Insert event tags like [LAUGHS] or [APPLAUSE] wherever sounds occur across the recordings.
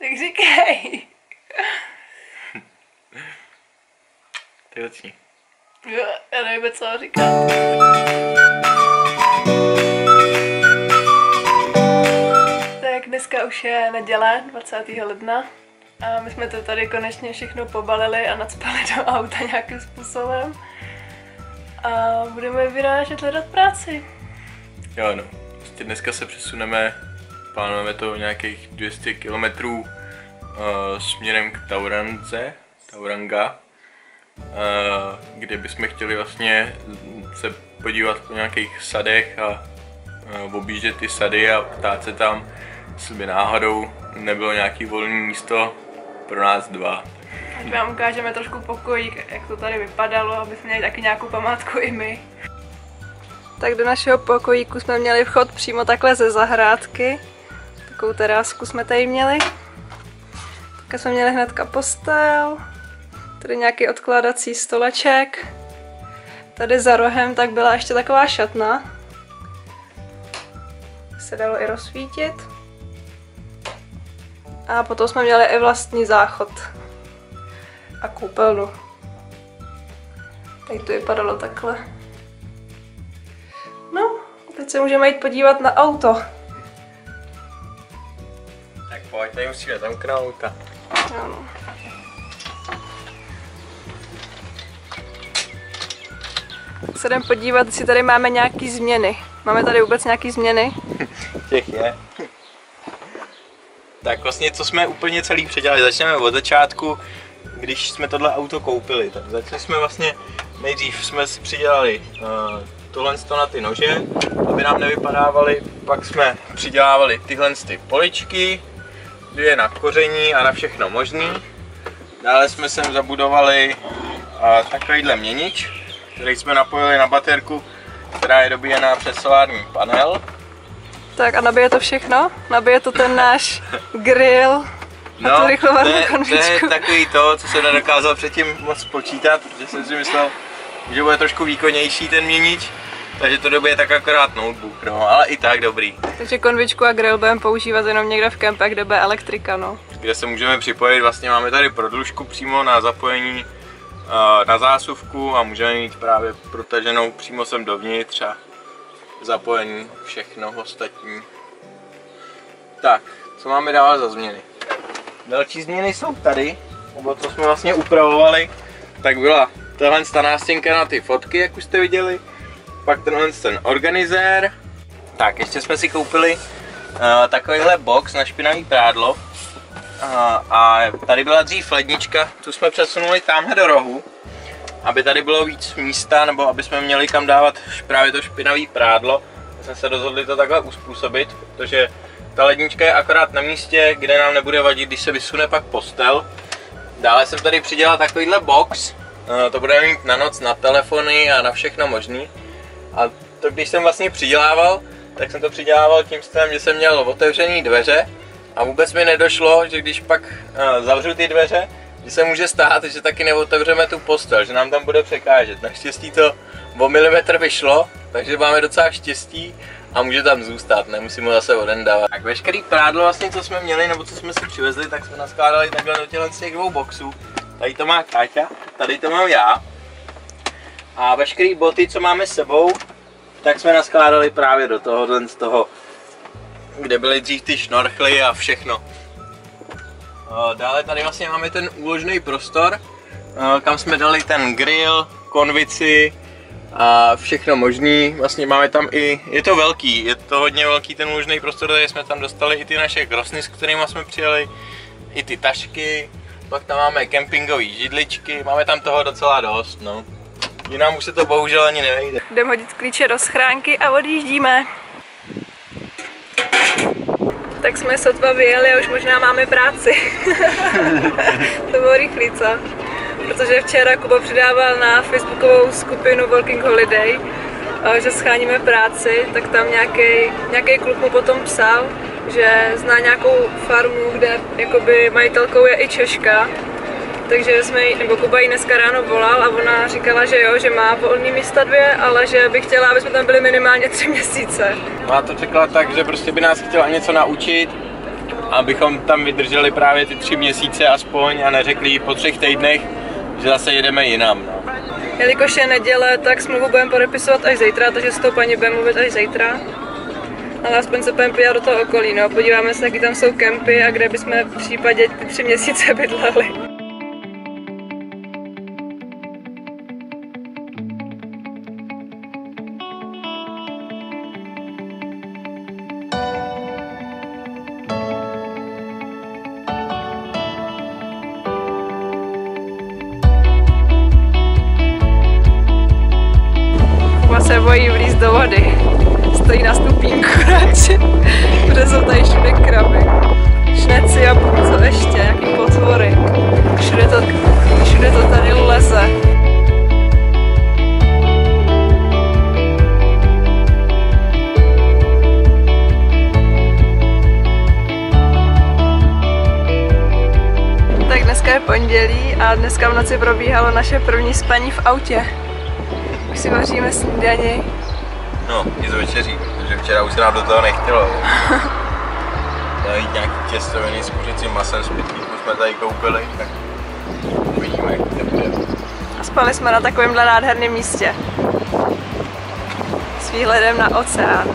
Tak říkej. [LAUGHS] Ty začni. Jo, Já nevím, co říkat. Tak dneska už je neděle, 20. ledna. A my jsme to tady konečně všechno pobalili a nadspali do auta nějakým způsobem. A budeme vyrážet hledat práci. Jo, no. Prostě dneska se přesuneme, plánujeme to nějakých 200 kilometrů uh, směrem k Taurance, Tauranga, uh, kde bychom chtěli vlastně se podívat po nějakých sadech a uh, objíždět ty sady a ptát se tam, jestli by náhodou nebylo nějaký volné místo pro nás dva. Ať vám ukážeme trošku pokojík, jak to tady vypadalo, aby jsme měli taky nějakou památku i my. Tak do našeho pokojíku jsme měli vchod přímo takhle ze zahrádky. Takovou terásku jsme tady měli. Tak jsme měli hnedka postel. Tady nějaký odkládací stoleček. Tady za rohem tak byla ještě taková šatna. Se dalo i rozsvítit. A potom jsme měli i vlastní záchod a koupelnu. Tady to vypadalo takhle. No, teď se můžeme jít podívat na auto. Pojď, tady musíme zamknout a Ano. Se jdem podívat, jestli tady máme nějaký změny. Máme tady vůbec nějaký změny? [LAUGHS] těch je. Tak vlastně, co jsme úplně celý předělali, začneme od začátku, když jsme tohle auto koupili. Tak začali jsme vlastně, nejdřív jsme si přidělali uh, tohle to na ty nože, aby nám nevypadávaly, pak jsme přidělávali tyhle ty poličky, dvě na koření a na všechno možný. Dále jsme sem zabudovali takovýhle měnič, který jsme napojili na baterku, která je dobíjená přes solární panel. Tak a nabije to všechno? Nabije to ten náš grill a tu rychlovarnou No, to je, to konvičku. je takový to, co jsem nedokázal předtím moc počítat, protože jsem si myslel, že bude trošku výkonnější ten měnič, takže to době tak akorát notebook, no, ale i tak dobrý. Takže konvičku a grill budeme používat jenom někde v kempech, kde bude elektrika, no. Kde se můžeme připojit, vlastně máme tady prodlužku přímo na zapojení na zásuvku a můžeme mít právě protaženou přímo sem dovnitř a zapojení všechno ostatní. Tak, co máme dál za změny? Další změny jsou tady, nebo co jsme vlastně upravovali, tak byla tahle ta nástěnka na ty fotky, jak už jste viděli, pak tenhle ten organizér, tak ještě jsme si koupili uh, takovýhle box na špinavý prádlo, a, a tady byla dřív lednička, tu jsme přesunuli tamhle do rohu, aby tady bylo víc místa, nebo aby jsme měli kam dávat právě to špinavý prádlo. My jsme se rozhodli to takhle uspůsobit, protože ta lednička je akorát na místě, kde nám nebude vadit, když se vysune pak postel. Dále jsem tady přidělal takovýhle box, eh, to budeme mít na noc na telefony a na všechno možný. A to když jsem vlastně přidělával, tak jsem to přidělával tím stylem, že jsem měl otevřený dveře a vůbec mi nedošlo, že když pak uh, zavřu ty dveře, že se může stát, že taky neotevřeme tu postel, že nám tam bude překážet. Naštěstí to o milimetr vyšlo, takže máme docela štěstí a může tam zůstat, nemusím ho zase odendávat. Tak veškerý prádlo vlastně, co jsme měli, nebo co jsme si přivezli, tak jsme naskládali takhle do těch dvou boxů. Tady to má Káťa, tady to mám já. A veškerý boty, co máme s sebou, tak jsme naskládali právě do tohohle z toho, kde byly dřív ty šnorchly a všechno. Dále tady vlastně máme ten úložný prostor, kam jsme dali ten grill, konvici a všechno možný. Vlastně máme tam i, je to velký, je to hodně velký ten úložný prostor, takže jsme tam dostali i ty naše krosny, s kterými jsme přijeli, i ty tašky, pak tam máme kempingové židličky, máme tam toho docela dost, no. Jinam už se to bohužel ani nevejde. Jdeme hodit klíče do schránky a odjíždíme. Tak jsme sotva vyjeli a už možná máme práci. [LAUGHS] to bylo rychlý, co? Protože včera Kuba přidával na facebookovou skupinu Working Holiday, eh, že scháníme práci, tak tam nějaký, nějaký kluk mu potom psal, že zná nějakou farmu, kde jakoby majitelkou je i Češka, takže jsme jí, nebo Kuba jí dneska ráno volal a ona říkala, že jo, že má volný místa dvě, ale že by chtěla, aby jsme tam byli minimálně tři měsíce. Má to překlad tak, že prostě by nás chtěla něco naučit abychom tam vydrželi právě ty tři měsíce aspoň a neřekli po třech týdnech, že zase jedeme jinam. No. Jelikož je neděle, tak smlouvu budeme podepisovat až zítra, takže s tou paní budeme mluvit až zítra. Ale aspoň se budeme podívat do toho okolí, no. Podíváme se, jaký tam jsou kempy a kde bychom v případě ty tři měsíce [LAUGHS] bydleli. Se bojí vlíz do vody. Stojí na stupínku [LAUGHS] radši, protože jsou tady všude kraby. Šneci a co ještě, jaký potvory. Všude to, všude to tady leze. Dneska je pondělí a dneska v noci probíhalo naše první spaní v autě. Už si vaříme snídani. No, nic večeří, protože včera už se nám do toho nechtělo. Najít [LAUGHS] nějaký těstoviny s kuřecím masem z pitlíku jsme tady koupili, tak uvidíme, jak to bude. A spali jsme na takovémhle nádherném místě. S výhledem na oceán.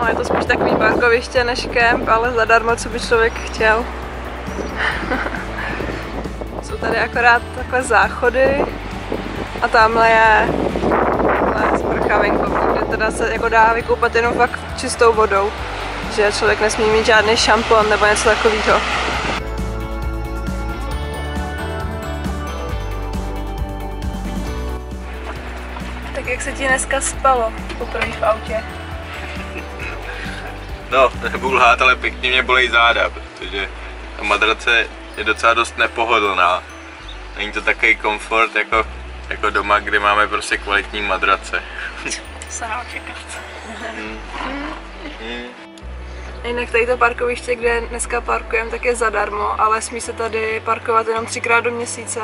No, je to spíš takový bankoviště než kemp, ale zadarmo, co by člověk chtěl. [LAUGHS] Jsou tady akorát takové záchody a tamhle je, sprcha venkovní, kde teda se jako dá vykoupat jenom fakt čistou vodou. Že člověk nesmí mít žádný šampon nebo něco takového. Tak jak se ti dneska spalo poprvé v autě? No, nebudu lhát, ale pěkně mě bolej záda, protože ta madrace je docela dost nepohodlná. Není to takový komfort jako, jako doma, kde máme prostě kvalitní madrace. Se dá čekat. Mm. Jinak tady to parkoviště, kde dneska parkujeme, tak je zadarmo, ale smí se tady parkovat jenom třikrát do měsíce.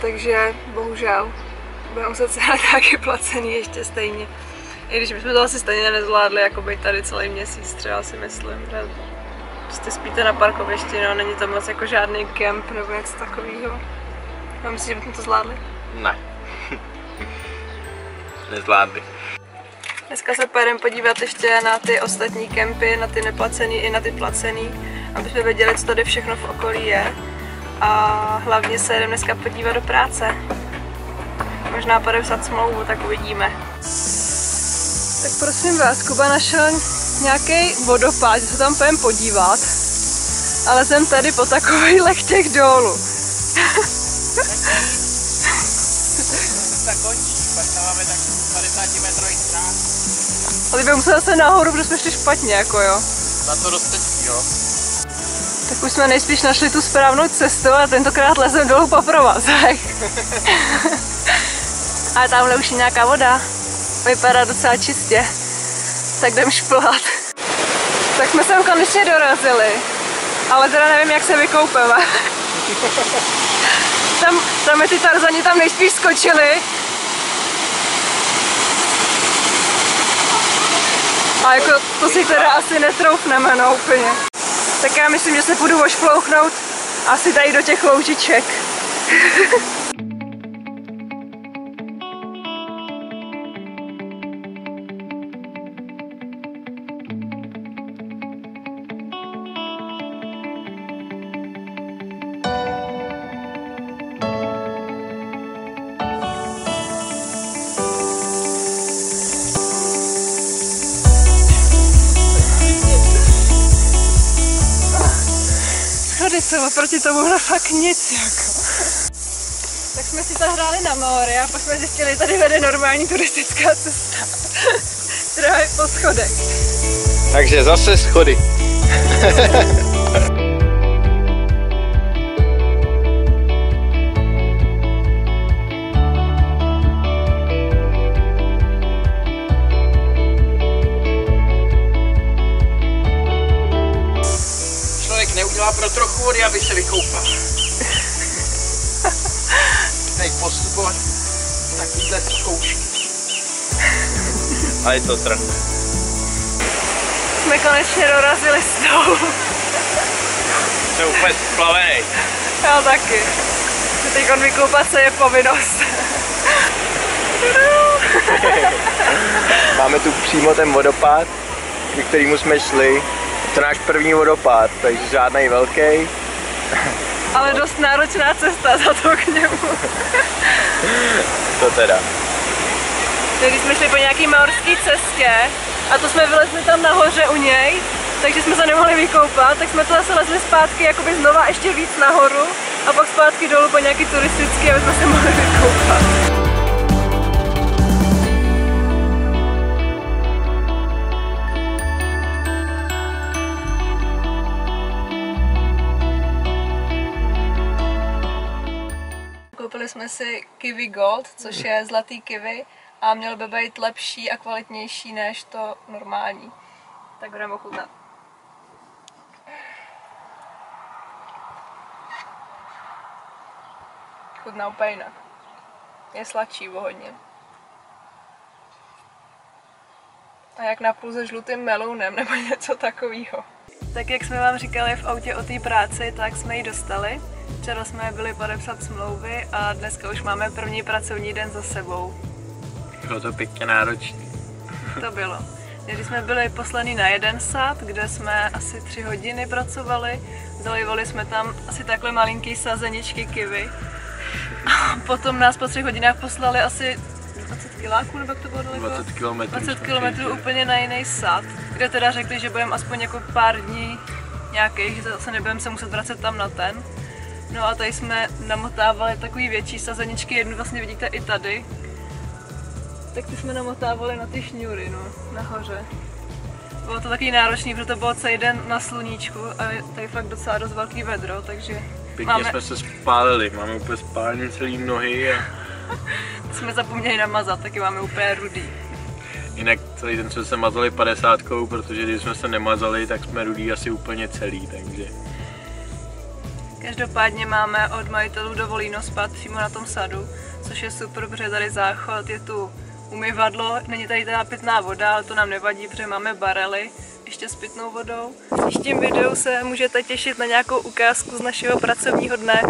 Takže bohužel budeme muset se [LAUGHS] taky placený ještě stejně. I když bychom to asi stejně nezvládli, jako být tady celý měsíc, třeba si myslím, že prostě spíte na parkovišti, no, není to moc jako žádný kemp nebo něco takového. Já myslím, že bychom to zvládli. Ne. [LAUGHS] Nezvládli. Dneska se pojedeme podívat ještě na ty ostatní kempy, na ty neplacený i na ty placený, aby jsme věděli, co tady všechno v okolí je. A hlavně se jdeme dneska podívat do práce. Možná podepsat smlouvu, tak uvidíme. Tak prosím vás, Kuba našel nějaký vodopád, že se tam půjdeme podívat. Ale jsem tady po takových těch dolů. [LAUGHS] Tak končí, pak tam máme tak 50 metrový strach. Ale by musel se nahoru, protože jsme šli špatně, jako jo. Na to dostačí, jo. Tak už jsme nejspíš našli tu správnou cestu a tentokrát lezem dolů po provazech. [LAUGHS] Ale tamhle už je nějaká voda. Vypadá docela čistě. Tak jdem šplat. Tak jsme sem konečně dorazili. Ale teda nevím, jak se vykoupeme. [LAUGHS] Tam, tam ty tarzani tam nejspíš skočili. A jako to si teda asi netroufneme, no úplně. Tak já myslím, že se půjdu ošplouchnout asi tady do těch loužiček. [LAUGHS] Jsou oproti tomu fakt nic jako. Tak jsme si zahráli na Maori a pak jsme zjistili, že tady vede normální turistická cesta. [LAUGHS] Která je po schodech. Takže zase schody. [LAUGHS] vody, aby se vykoupal. Teď postupovat takovýhle zkoušky. A je to trh. jsme konečně dorazili s tou. Jsem úplně splavený. Já taky. Teď vykoupat se je povinnost. Máme tu přímo ten vodopád, k kterému jsme šli. Je to náš první vodopád, takže žádný velký. [LAUGHS] Ale dost náročná cesta za to k němu. To teda. Když jsme šli po nějaký maorské cestě a to jsme vylezli tam nahoře u něj, takže jsme se nemohli vykoupat, tak jsme to zase lezli zpátky jakoby znova ještě víc nahoru a pak zpátky dolů po nějaký turistický, aby jsme se mohli vykoupat. Si Kiwi Gold, což je zlatý kiwi a měl by být lepší a kvalitnější než to normální. Tak budeme ochutnat. Chutná úplně jinak. Je sladší o hodně. A jak napůl se žlutým melounem nebo něco takového. Tak jak jsme vám říkali v autě o té práci, tak jsme ji dostali. Včera jsme byli podepsat smlouvy a dneska už máme první pracovní den za sebou. Bylo to pěkně náročné. To bylo. Když jsme byli poslani na jeden sad, kde jsme asi tři hodiny pracovali, zalivali jsme tam asi takhle malinký sazeničky kivy. A potom nás po třech hodinách poslali asi 20 kiláků, nebo jak to bylo daleko? 20 km. 20 kilometrů úplně na jiný sad, kde teda řekli, že budeme aspoň jako pár dní nějakých, že zase nebudeme se muset vracet tam na ten. No a tady jsme namotávali takový větší sazeničky, jednu vlastně vidíte i tady. Tak ty jsme namotávali na ty šňůry, no, nahoře. Bylo to taky náročný, protože to bylo celý den na sluníčku a je tady fakt docela dost velký vedro, takže Pěkně máme, jsme se spálili, máme úplně spálené celý nohy a [LAUGHS] jsme zapomněli namazat, taky máme úplně rudý. jinak celý den jsme se mazali 50, protože když jsme se nemazali, tak jsme rudí asi úplně celý, takže Každopádně máme od majitelů dovolíno spát přímo na tom sadu, což je super, protože tady záchod, je tu umyvadlo, není tady teda pitná voda, ale to nám nevadí, protože máme barely ještě s pitnou vodou. V příštím videu se můžete těšit na nějakou ukázku z našeho pracovního dne.